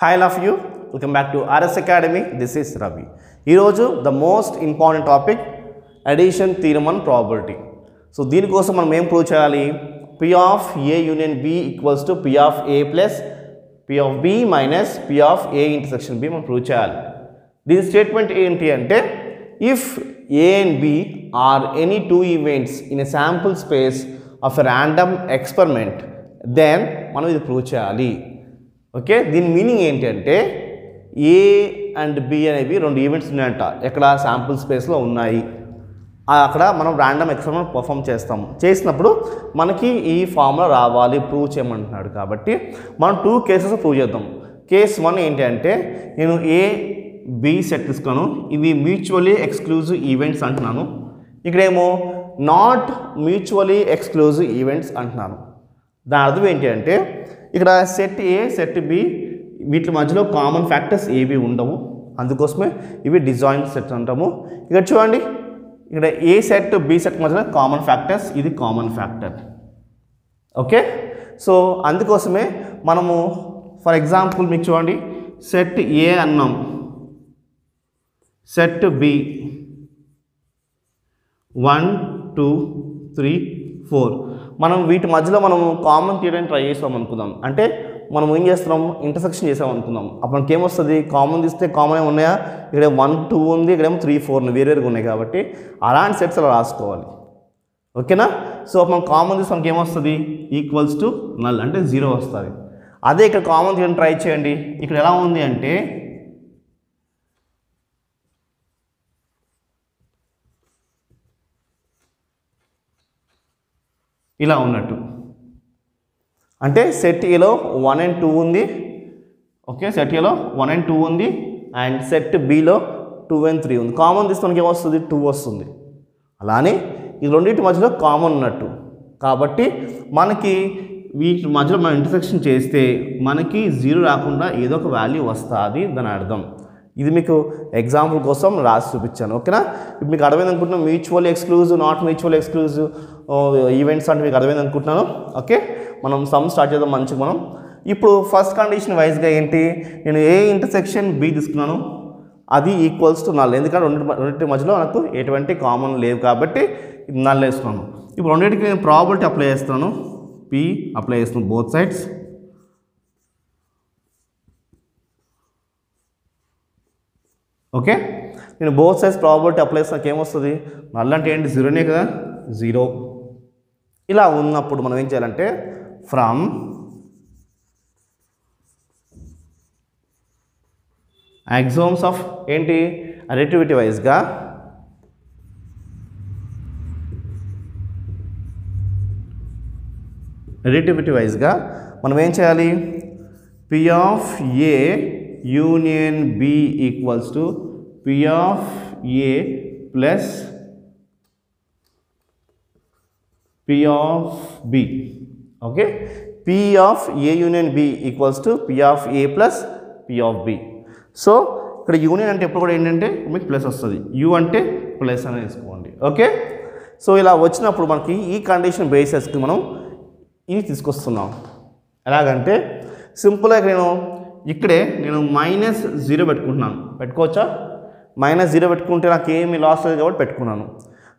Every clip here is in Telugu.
Hi love you welcome back to RS academy this is Ravi ఈరోజు the most important topic addition theorem on probability so దీనికోసం మనం ఏం ప్రూవ్ చేయాలి? P of A union B equals to P of A plus P of B minus P of A intersection B మనం ప్రూవ్ చేయాలి. దీని స్టేట్మెంట్ ఏంటి అంటే if A and B are any two events in a sample space of a random experiment then మనం ఇది ప్రూవ్ చేయాలి. ఓకే? దీని మీనింగ్ ఏంటంటే ఏ అండ్ బి అనేవి రెండు ఈవెంట్స్ ఉన్నాయంట. ఎక్కడ శాంపుల్ స్పేస్లో ఉన్నాయి. అక్కడ మనం ర్యాండమ్ ఎక్స్పెరిమెంట్ పర్ఫామ్ చేస్తాం. చేసినప్పుడు మనకి ఈ ఫార్ములా రావాలి ప్రూవ్ చేయమంటున్నాడు కాబట్టి మనం టూ కేసెస్ ప్రూవ్ చేద్దాం. కేస్ వన్ ఏంటి అంటే నేను ఏ బి సెట్ తీసుకున్నాను. ఇవి మ్యూచువల్లీ ఎక్స్క్లూజివ్ ఈవెంట్స్ అంటున్నాను. ఇక్కడేమో నాట్ మ్యూచువల్లీ ఎక్స్క్లూజివ్ ఈవెంట్స్ అంటున్నాను. దాని అర్థం ఏంటి అంటే ఇక్కడ సెట్ ఏ సెట్ బి వీటి మధ్యలో కామన్ ఫ్యాక్టర్స్ ఏవి ఉండవు. అందుకోసమే ఇవి డిజాయిన్ సెట్ అంటాము. ఇక్కడ చూడండి ఇక్కడ ఏ సెట్ బి సెట్ మధ్యలో కామన్ ఫ్యాక్టర్స్ ఇది కామన్ ఫ్యాక్టర్ ఓకే సో అందుకోసమే మనము ఫర్ ఎగ్జాంపుల్ మీకు చూడండి సెట్ ఏ అన్నాం. Set B one two three four మనం వీటి మధ్యలో మనం కామన్ తీయడానికి ట్రై చేసాం అనుకుందాం. అంటే మనం ఏం చేస్తున్నాం? ఇంటర్సెక్షన్ చేసాం అనుకుందాం. అప్పుడు మనకి ఏమొస్తుంది? కామన్ తీస్తే కామన్ ఏమి ఉన్నాయా? ఇక్కడ వన్ టూ ఉంది ఇక్కడేమో త్రీ ఫోర్ వేరేగా ఉన్నాయి. కాబట్టి అలాంటి సెట్స్ అలా రాసుకోవాలి. ఓకేనా? సో మనం కామన్ తీస్తే మనకి ఏమొస్తుంది? ఈక్వల్స్ టు నల్ అంటే జీరో వస్తుంది. అదే ఇక్కడ కామన్ తీయడం ట్రై చేయండి. ఇక్కడ ఎలా ఉంది అంటే ఇలా ఉన్నట్టు. అంటే సెట్ ఏలో వన్ అండ్ టూ ఉంది. ఓకే సెట్ ఏలో వన్ అండ్ టూ ఉంది. అండ్ సెట్ బిలో టూ అండ్ త్రీ ఉంది. కామన్ తీస్తే మనకి ఏమొస్తుంది? టూ వస్తుంది. అలానే ఈ రెండింటి మధ్యలో కామన్ ఉన్నట్టు. కాబట్టి మనకి వీటి మధ్యలో మనం ఇంటర్సెక్షన్ చేస్తే మనకి జీరో రాకుండా ఏదో ఒక వాల్యూ వస్తుంది దాని అర్థం. ఇది మీకు ఎగ్జాంపుల్ కోసం రాసి చూపించాను ఓకేనా? ఇప్పుడు మీకు అర్థమైంది అనుకుంటున్నాను mutual exclusive not mutual exclusive events అంటే మీకు అర్థమైంది అనుకుంటున్నాను ఓకే? మనం సమ్ స్టార్ట్ చేద్దాం మంచిగా మనం. ఇప్పుడు ఫస్ట్ కండిషన్ వైజ్గా ఏంటి? నేను ఏ ఇంటర్సెక్షన్ బి తీసుకున్నాను? అది ఈక్వల్స్ టు నల్ ఎందుకంటే రెండు రెండింటి మధ్యలో నాకు ఎటువంటి కామన్ లేవు కాబట్టి నల్ వేసుకున్నాను ఇప్పుడు రెండింటికి నేను ప్రాబిలిటీ అప్లై చేస్తున్నాను. పి అప్లై చేస్తున్నాను బోత్ సైడ్స్ ఓకే? నేను బోత్ సైజ్ ప్రాబిలిటీ అప్లై చేస్తే నాకు ఏమొస్తుంది? నల్ అంటే ఏంటి? జీరోనే కదా? జీరో. ఇలా ఉన్నప్పుడు మనం ఏం చేయాలంటే ఫ్రమ్ యాక్సోమ్స్ ఆఫ్ ఏంటి? అడిటివిటీ వైజ్గా అడిటివిటీ వైజ్గా మనం ఏం చేయాలి? P of A union B equals to P of A plus P of B okay P of A union B equals to P of A plus P of B so ఇక్కడ యూనియన్ అంటే ఎప్పుడు కూడా ఏంటంటే మీకు ప్లస్ వస్తుంది. యూ అంటే ప్లస్ అనేది తీసుకోండి ఓకే సో ఇలా వచ్చినప్పుడు మనకి ఈ కండిషన్ బేసెస్కి మనం ఇది తీసుకొస్తున్నాం. ఎలాగంటే సింపుల్గా నేను ఇక్కడే నేను మైనస్ జీరో పెట్టుకుంటున్నాను. పెట్టుకోవచ్చా? మైనస్ జీరో పెట్టుకుంటే నాకు ఏమి లాస్ లేదు కాబట్టి పెట్టుకున్నాను.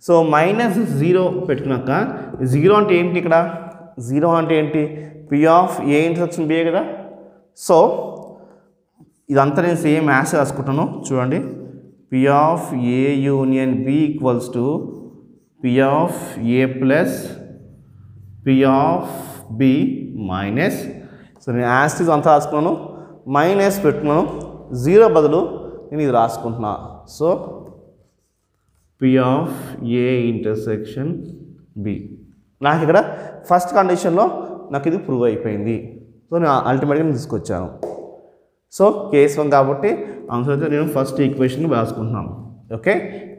సో మైనస్ జీరో పెట్టుకున్నాక జీరో అంటే ఏంటి ఇక్కడ? జీరో అంటే ఏంటి? P of A intersection B A కదా? సో ఇదంతా నేను సేమ్ మ్యాథ్స్ రాసుకుంటాను. చూడండి. P of A union B equals to P of A plus P of B minus so నేను యాస్టిస్ అంతా రాసుకున్నాను. మైనస్ పెట్టుకున్నాను. జీరో బదులు నేను ఇది రాసుకుంటున్నా. So P of A intersection B నాకు ఇక్కడ ఫస్ట్ కండిషన్లో నాకు ఇది ప్రూవ్ అయిపోయింది. సో నేను అల్టిమేట్గా నేను తీసుకొచ్చాను. సో కేస్ వన్ కాబట్టి ఆన్సర్ అయితే నేను ఫస్ట్ ఈక్వేషన్ రాసుకుంటున్నాను ఓకే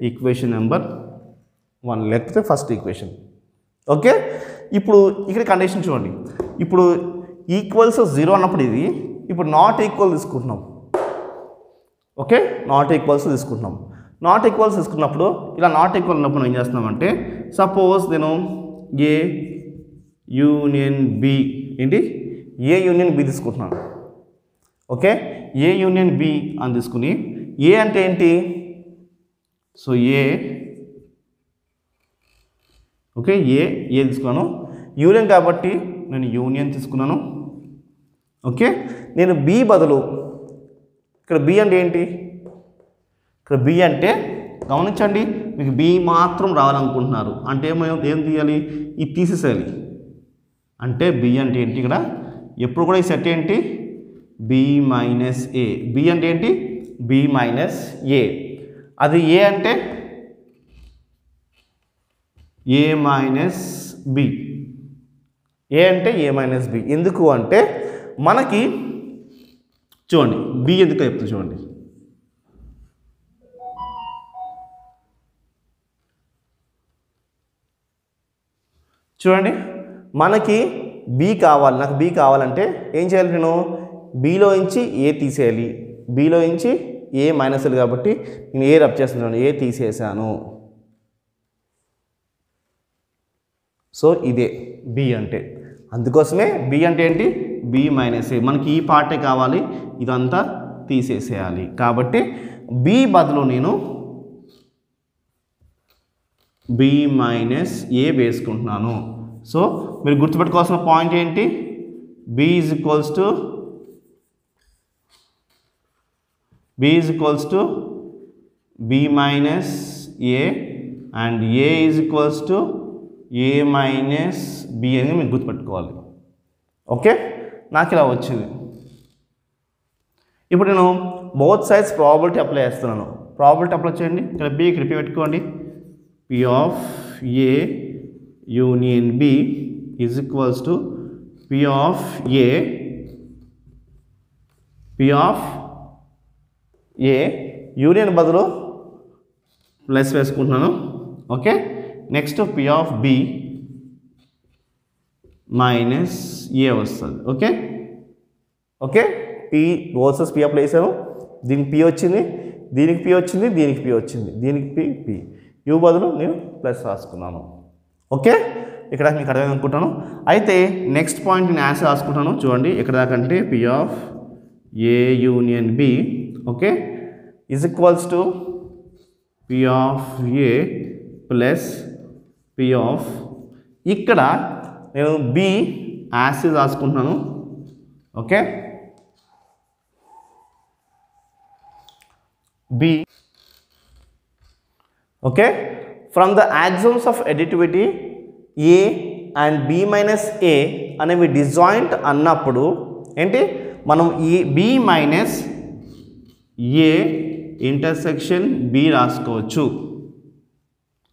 ఈక్వేషన్ నెంబర్ వన్ లేకపోతే ఫస్ట్ ఈక్వేషన్ ఓకే ఇప్పుడు ఇక్కడ కండిషన్ చూడండి. ఇప్పుడు ఈక్వల్స్ జీరో అన్నప్పుడు ఇది ఇప్పుడు నాట్ ఈక్వల్ తీసుకుంటున్నాం. ఓకే నాట్ ఈక్వల్స్ తీసుకుంటున్నాం. నాట్ ఈక్వల్స్ తీసుకున్నప్పుడు ఇలా నాట్ ఈక్వల్ ఉన్నప్పుడు ఏం చేస్తున్నామంటే సపోజ్ నేను ఏ యూనియన్ బి ఏంటి? ఏ యూనియన్ బి తీసుకుంటున్నాను. ఓకే ఏ యూనియన్ బి అని తీసుకుని ఏ అంటే ఏంటి? సో ఏ ఓకే ఏ ఏ తీసుకున్నాను. యూనియన్ కాబట్టి నేను యూనియన్ తీసుకున్నాను. ఓకే? నేను బి బదులు ఇక్కడ బి అంటే ఏంటి? ఇక్కడ బి అంటే గమనించండి మీకు బి మాత్రం రావాలనుకుంటున్నారు. అంటే ఏమో ఏం తీయాలి? ఇది తీసేసేయాలి. అంటే బి అంటే ఏంటి ఇక్కడ? ఎప్పుడు కూడా ఈ సెట్ ఏంటి? బి మైనస్ ఏ బి అంటే ఏంటి? బి మైనస్ ఏ అది ఏ అంటే ఏ మైనస్ బి ఏ అంటే ఏ మైనస్ బి ఎందుకు అంటే మనకి చూడండి బి ఎందుకు చెప్తుంది చూడండి. చూడండి మనకి బి కావాలి నాకు బి కావాలంటే ఏం చేయాలి నేను? బిలో నుంచి ఏ తీసేయాలి. బిలో నుంచి ఏ మైనస్ కాబట్టి నేను ఏ రబ్ చేస్తున్నాను ఏ తీసేసాను. సో ఇదే బి అంటే. అందుకోసమే బి అంటే ఏంటి? బి మైనస్ ఏ మనకి ఈ పార్టే కావాలి. ఇదంతా తీసేసేయాలి. కాబట్టి బి బదులు నేను బి మైనస్ ఏ వేసుకుంటున్నాను. సో మీరు గుర్తుపెట్టుకోవాల్సిన పాయింట్ ఏంటి? B is equals to B is equals to B minus A and A is equals to A minus B అని మీరు గుర్తుపెట్టుకోవాలి. ఓకే నాకు ఇలా వచ్చింది. ఇప్పుడు నేను బోత్ సైడ్స్ ప్రాబిలిటీ అప్లై చేస్తున్నాను. ప్రాబిలిటీ అప్లై చేయండి. ఇక్కడ బి ఇక్కడ పి పెట్టుకోండి. P of A union B is equals to P of A P of A union బదులు ప్లస్ వేసుకుంటున్నాను. Okay next P of B minus A వస్తుంది. Okay okay P versus P apply దీనికి పి వచ్చింది దీనికి పి వచ్చింది దీనికి పి వచ్చింది. దీనికి పి పి యూ బదులు నేను ప్లస్ రాసుకున్నాను. ఓకే ఇక్కడ మీకు అర్థమైంది అనుకుంటాను. అయితే నెక్స్ట్ పాయింట్ నేను యాన్సర్ రాసుకుంటాను. చూడండి ఇక్కడ దాకంటే P of A union B okay is equals to P of A plus P of ఇక్కడ నేను B as it రాసుకుంటున్నాను. Okay? B. Okay? From the axioms of additivity A and B minus A అనేవి డిజాయింట్ అన్నప్పుడు ఏంటి? మనం ఈ B minus A intersection B రాసుకోవచ్చు.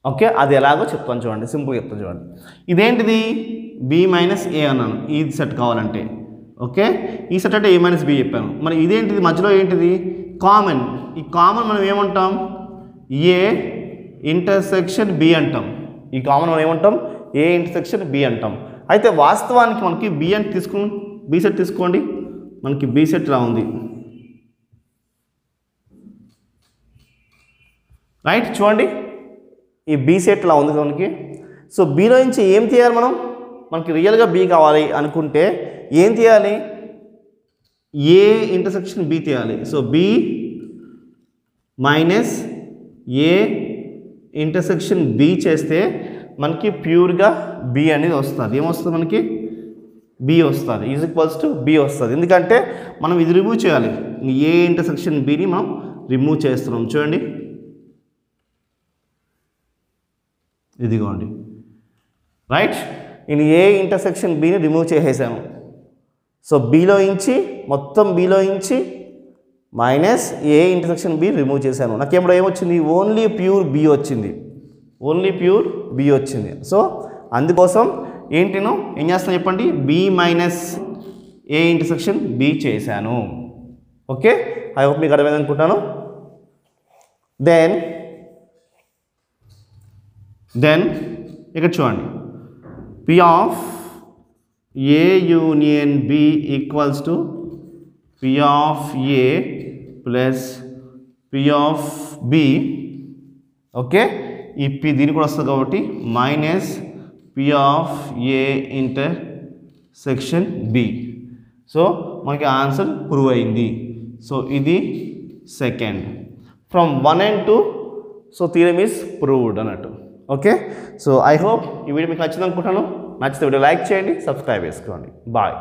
ఓకే? అది ఎలాగో చెప్తాను చూడండి. సింపుల్ చెప్తాను చూడండి. ఇదేంటిది? బి మైనస్ ఏ అన్నాను. ఈ సెట్ కావాలంటే. ఓకే ఈ సెట్ అంటే ఏ మైనస్ బి చెప్పాను. మరి ఇదేంటిది? మధ్యలో ఏంటిది? కామన్ ఈ కామన్ మనం ఏమంటాం? ఏ ఇంటర్సెక్షన్ బి అంటాం. ఈ కామన్ మనం ఏమంటాం? ఏ ఇంటర్సెక్షన్ బి అంటాం. అయితే వాస్తవానికి మనకి బి అని తీసుకు బి సెట్ తీసుకోండి. మనకి బి సెట్ ఇలా ఉంది. రైట్ చూడండి. ఈ బీ సెట్ ఇలా ఉంది మనకి. సో బీలో నుంచి ఏం తీయాలి మనం? మనకి రియల్గా బీ కావాలి అనుకుంటే ఏం తీయాలి? ఏ ఇంటర్సెక్షన్ బి తీయాలి. So B minus A intersection B చేస్తే మనకి ప్యూర్గా బి అనేది వస్తుంది. ఏమొస్తుంది మనకి? బి వస్తుంది. ఈజ్ ఈక్వల్స్ టు బి వస్తుంది. ఎందుకంటే మనం ఇది రిమూవ్ చేయాలి. ఏ ఇంటర్సెక్షన్ బిని మనం రిమూవ్ చేస్తున్నాం. చూడండి. ఇదిగోండి. రైట్ నేను ఏ ఇంటర్సెక్షన్ బీని రిమూవ్ చేసేసాను? సో బీలో ఇంచి మొత్తం బీలో ఇంచి minus A intersection B remove చేశాను. నాకేమో ఏమొచ్చింది? ఓన్లీ ప్యూర్ బి వచ్చింది. ఓన్లీ ప్యూర్ బి వచ్చింది. సో అందుకోసం ఏంటిను ఏం చేస్తాను చెప్పండి? B minus A intersection B చేశాను. ఓకే ఐ హోప్ మీకు అర్థమైంది అనుకుంటాను. దెన్ దెన్ ఇక్కడ చూడండి. P of A union B equals to P of A plus P of B okay ఈ పి దీనికి కూడా వస్తుంది కాబట్టి minus P of A intersection B so మనకి ఆన్సర్ ప్రూవ్ అయింది. సో ఇది second from one and two so theorem is proved అన్నట్టు. ఓకే? సో ఐ హోప్ ఈ వీడియో మీకు నచ్చింది అనుకుంటాను నచ్చితే వీడియో లైక్ చేయండి సబ్స్క్రైబ్ చేసుకోండి. బాయ్